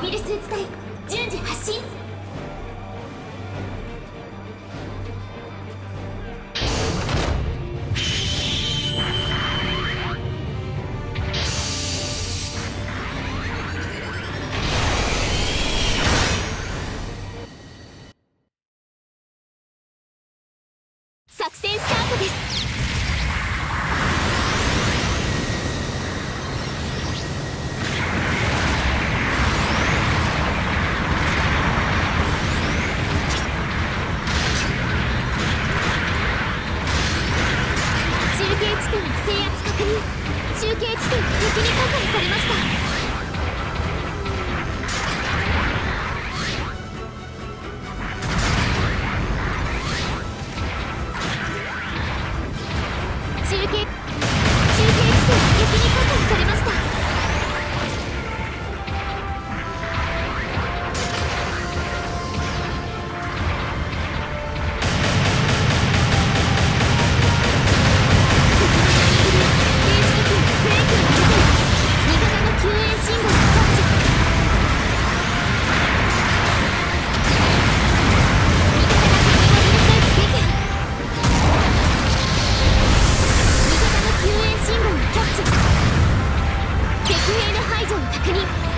ビルスーツ隊順次発進。作戦スタートです。部の制圧確認中継地点が敵に確保されました中継地点が敵に確保されました。国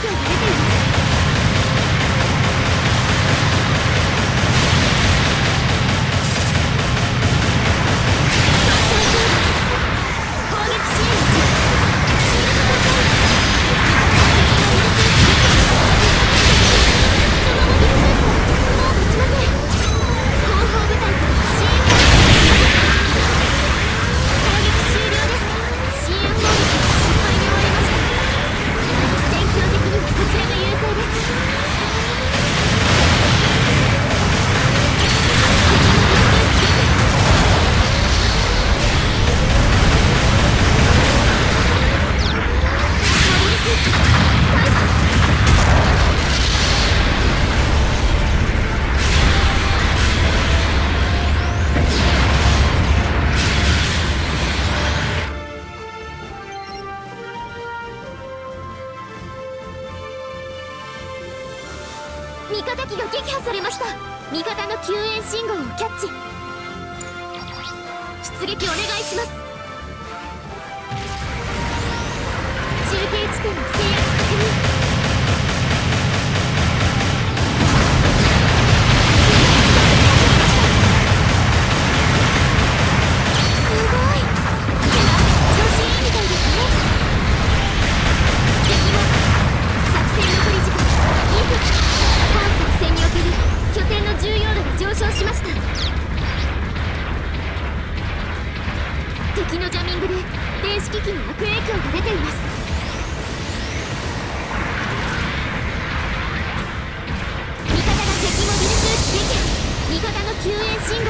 Take it! 味方機が撃破されました。味方の救援信号をキャッチ。出撃お願いします。中継地点を制圧確認。しました。敵のジャミングで電子機器に悪影響が出ています。味方が敵モビルスーツ味方の救援信号